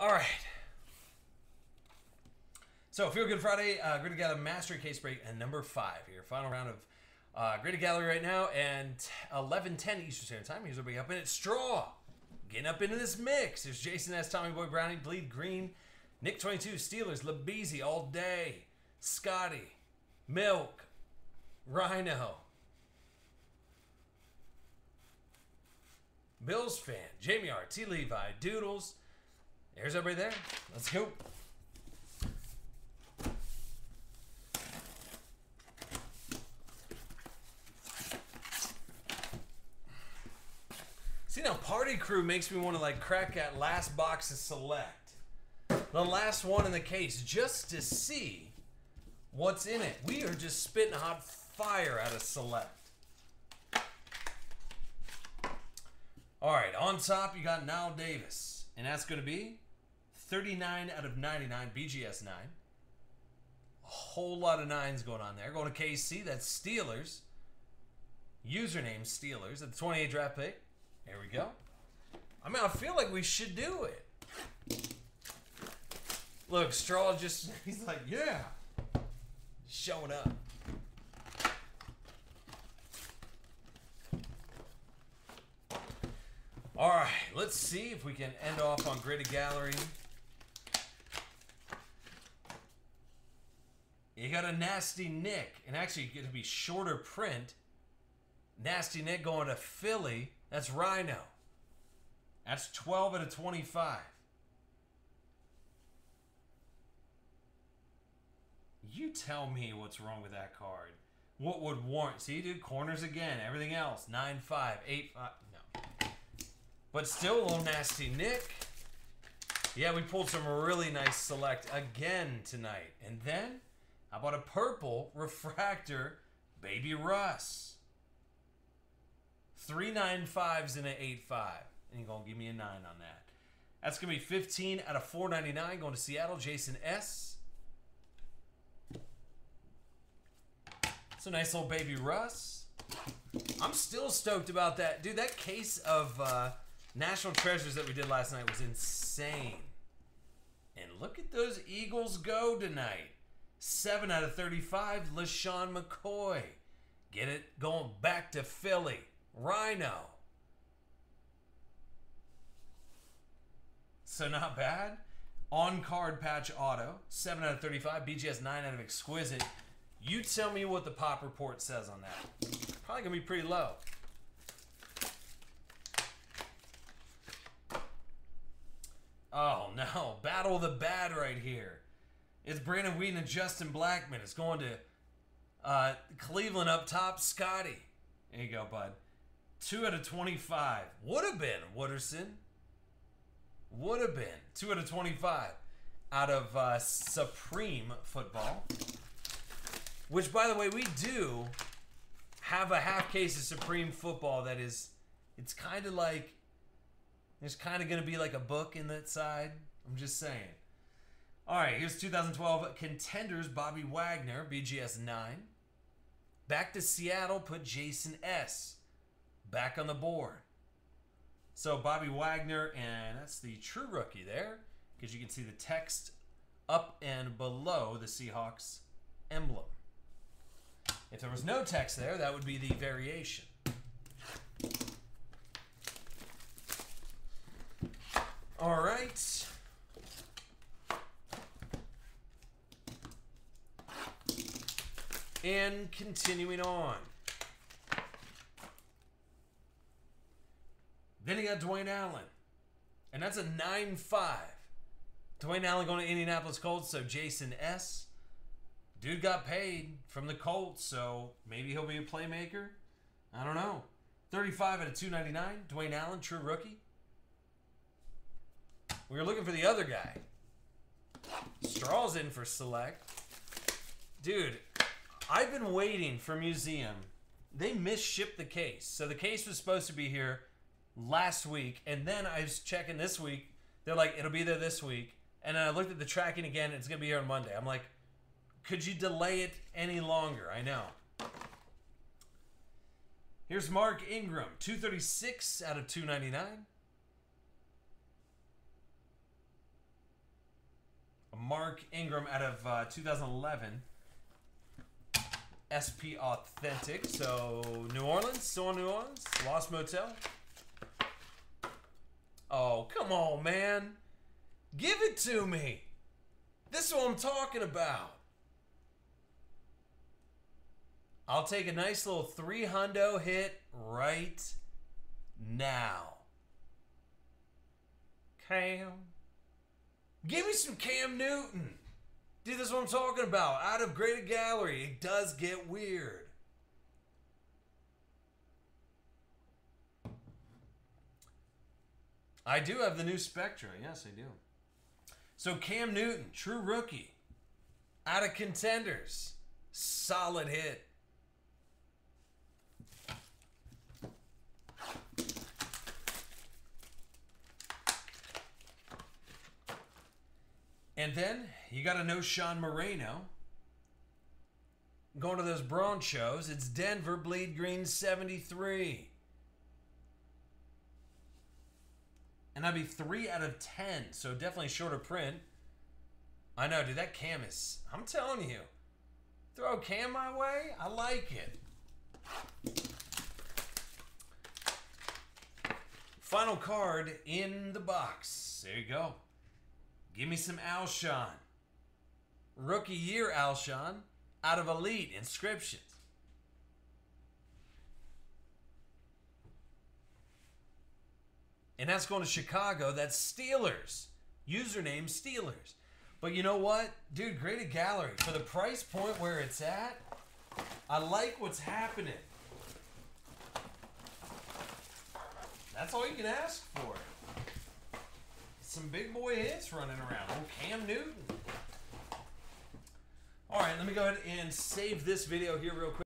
All right. So, Feel Good Friday, uh, Graded Gallery Master Case Break, and number five here. Final round of uh, Graded Gallery right now, and 11:10 Eastern Standard Time. Here's we up in it. Straw, getting up into this mix. There's Jason S, Tommy Boy Brownie, Bleed Green, Nick 22, Steelers, Labeezy all day, Scotty, Milk, Rhino, Bills fan, Jamie R, T Levi, Doodles. There's everybody there. Let's go. See now, Party Crew makes me want to like crack that last box of Select, the last one in the case, just to see what's in it. We are just spitting hot fire out of Select. All right, on top you got Knile Davis, and that's going to be 39 out of 99 BGS 9. A whole lot of nines going on there. Going to KC, that's Steelers. Username Steelers at the 28 draft pick. There we go. I mean, I feel like we should do it. Look, Straw just, he's like, yeah. Showing up. All right, let's see if we can end off on Graded Gallery. You got a Nasty Nick, and actually going to be shorter print. Nasty Nick going to Philly. That's Rhino. That's 12 out of 25. You tell me what's wrong with that card. What would warrant? See, dude, corners again. Everything else. 9 5, 8 5. No. But still a little nasty Nick. Yeah, we pulled some really nice select again tonight. And then, how about a purple refractor Baby Russ? Three nine fives and an eight five. And you're gonna give me a nine on that. That's gonna be 15 out of 499 going to Seattle. Jason S. It's a nice little baby Russ. I'm still stoked about that. Dude, that case of uh, National Treasures that we did last night was insane. And look at those Eagles go tonight. 7 out of 35, LeSean McCoy. Get it going back to Philly. Rhino. So not bad. On card patch auto, 7 out of 35. BGS 9 out of exquisite. You tell me what the pop report says on that. Probably gonna be pretty low. Oh no, battle of the bad right here. It's Brandon Weeden and Justin Blackmon. It's going to uh, Cleveland up top, Scotty. There you go, bud. Two out of 25. Would have been Wooderson. Would have been. Two out of 25 out of uh, Supreme Football. Which, by the way, we do have a half case of Supreme Football that is, it's kind of like, there's kind of going to be like a book in that side. I'm just saying. All right, here's 2012 contenders Bobby Wagner, BGS 9. Back to Seattle, put Jason S. Back on the board. So Bobby Wagner, and that's the true rookie there, because you can see the text up and below the Seahawks emblem. If there was no text there, that would be the variation. All right. And continuing on. Then you got Dwayne Allen. And that's a 9 5. Dwayne Allen going to Indianapolis Colts, so Jason S. Dude got paid from the Colts, so maybe he'll be a playmaker. I don't know. 35 out of 299. Dwayne Allen, true rookie. We were looking for the other guy. Straw's in for select. Dude, I've been waiting for museum. They misshipped the case. So the case was supposed to be here last week, and then I was checking this week. They're like, it'll be there this week. And then I looked at the tracking again, it's gonna be here on Monday. I'm like, could you delay it any longer? I know. Here's Mark Ingram, 236 out of 299. Mark Ingram out of uh, 2011. SP Authentic. So, New Orleans, still in New Orleans. Lost Motel. Oh, come on, man. Give it to me. This is what I'm talking about. I'll take a nice little three hundo hit right now. Cam. Give me some Cam Newton. Dude, this is what I'm talking about. Out of graded gallery, it does get weird. I do have the new Spectra. Yes, I do. So Cam Newton, true rookie. Out of contenders. Solid hit. And then you got to Knowshon Moreno. Going to those Braun shows, it's Denver Bleed Green 73. And that'd be 3 out of 10. So definitely shorter print. I know, dude, that cam is. I'm telling you. Throw cam my way, I like it. Final card in the box. There you go. Give me some Alshon. Rookie year Alshon out of Elite Inscriptions. And that's going to Chicago. That's Steelers. Username Steelers. But you know what? Dude, graded gallery. For the price point where it's at, I like what's happening. That's all you can ask for. Some big boy hits running around. Oh, Cam Newton. All right, let me go ahead and save this video here real quick.